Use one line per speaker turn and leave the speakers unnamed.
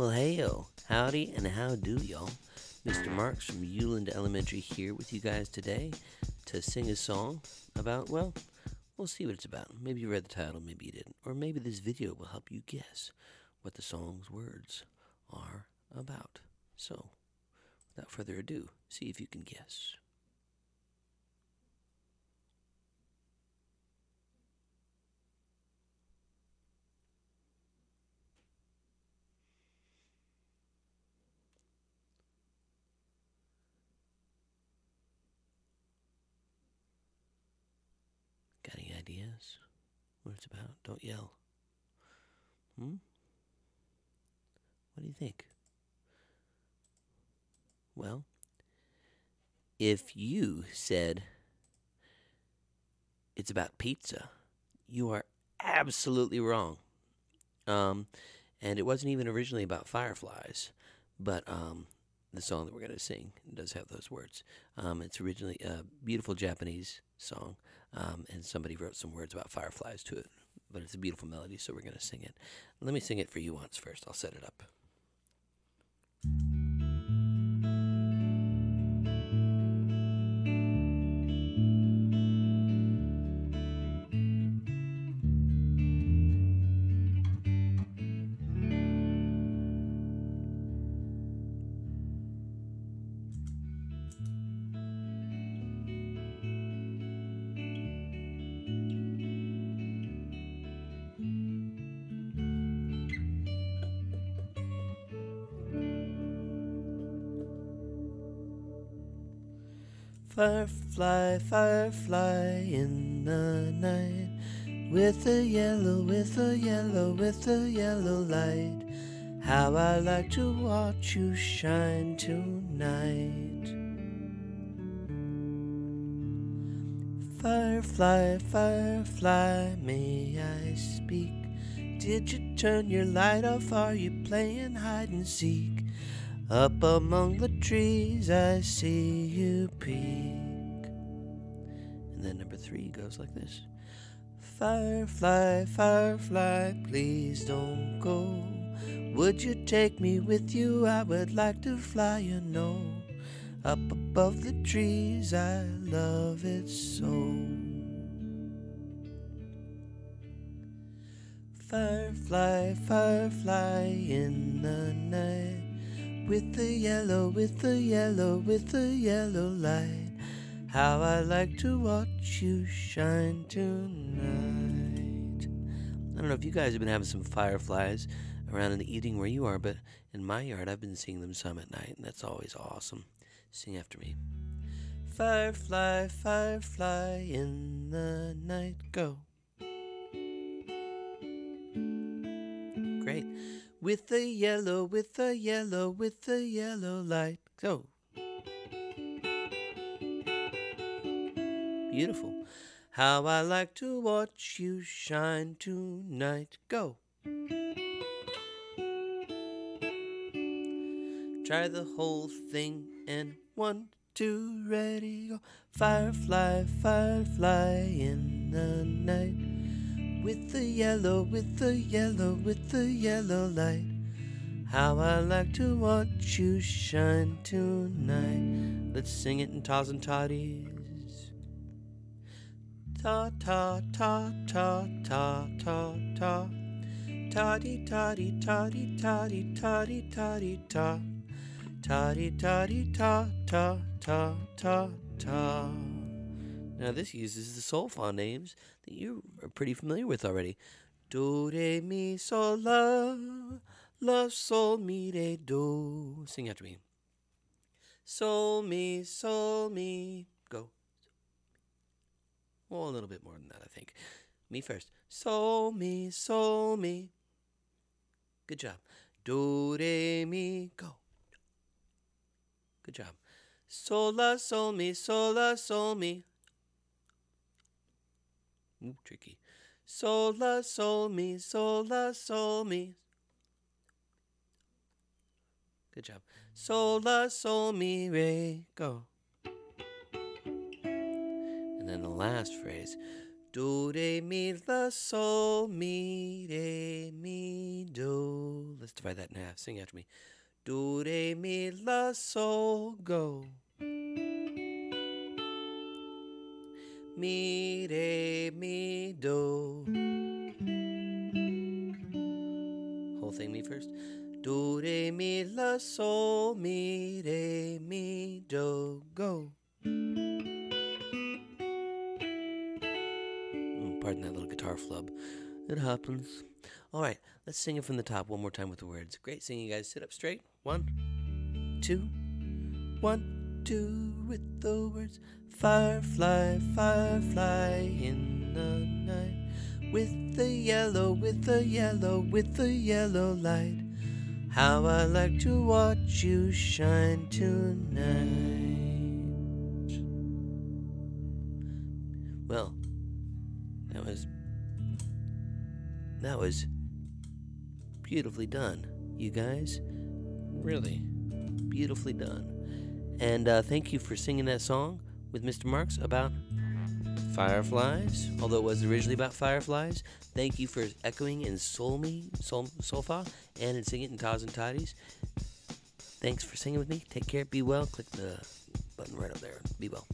Well, heyo, howdy, and how do, y'all? Mr. Marks from Euland Elementary here with you guys today to sing a song about, well, we'll see what it's about. Maybe you read the title, maybe you didn't. Or maybe this video will help you guess what the song's words are about. So, without further ado, see if you can guess. Ideas? What it's about? Don't yell. Hmm? What do you think? Well, if you said it's about pizza, you are absolutely wrong. Um, and it wasn't even originally about fireflies, but um, the song that we're going to sing does have those words. Um, it's originally a beautiful Japanese song, um, and somebody wrote some words about fireflies to it. But it's a beautiful melody, so we're going to sing it. Let me sing it for you once first. I'll set it up. Firefly, firefly in the night, with a yellow, with a yellow, with a yellow light. How I like to watch you shine tonight. Firefly, firefly, may I speak? Did you turn your light off? Are you playing hide and seek? Up among the trees I see you peek. And then number three goes like this Firefly, firefly, please don't go. Would you take me with you? I would like to fly, you know. Up above the trees, I love it so. Firefly, firefly in the night. With the yellow, with the yellow, with the yellow light. How I like to watch you shine tonight. I don't know if you guys have been having some fireflies around in the evening where you are, but in my yard I've been seeing them some at night, and that's always awesome. Sing after me. Firefly, firefly in the night, go. With the yellow, with the yellow, with the yellow light, go. Beautiful. How I like to watch you shine tonight, go. Try the whole thing and one, two, ready, go. Firefly, firefly in the night. With the yellow, with the yellow, with the yellow light. How I like to watch you shine tonight. Let's sing it in taws and toddies. Ta ta ta ta ta ta ta. Toddy toddy toddy toddy toddy toddy ta. Toddy toddy ta ta ta ta ta. Now mm-hmm. this uses the solfa names that you are pretty familiar with already. Do re mi sol la la sol mi re do. Sing after me. Sol mi sol mi go. Well, a little bit more than that, I think. Me first. Sol mi sol mi. Good job. Do re mi go. Good job. Sol la sol mi sol la sol mi. Ooh, tricky. Sol la sol mi sol la sol mi. Good job. Sol la sol mi re go. And then the last phrase. Do re mi la sol mi re mi do Let's divide that in half. Sing after me. Do, re, mi, la, sol, go. Mi, re, mi, do. Whole thing, me first. Do, re, mi, la, sol, mi, re, mi, do, go. Mm, Pardon that little guitar flub. It happens. All right, let's sing it from the top one more time with the words. Great singing, guys. Sit up straight. One, two, one, two, with the words. Firefly, firefly in the night. With the yellow, with the yellow, with the yellow light. How I like to watch you shine tonight. Well, that was that was beautifully done, you guys. Really, beautifully done. And uh, thank you for singing that song with Mr. Marks about fireflies, although it was originally about fireflies. Thank you for echoing in Sol Mi, Sol, Solfa, and in singing it in Taz and Toddies. Thanks for singing with me. Take care. Be well. Click the button right up there. Be well.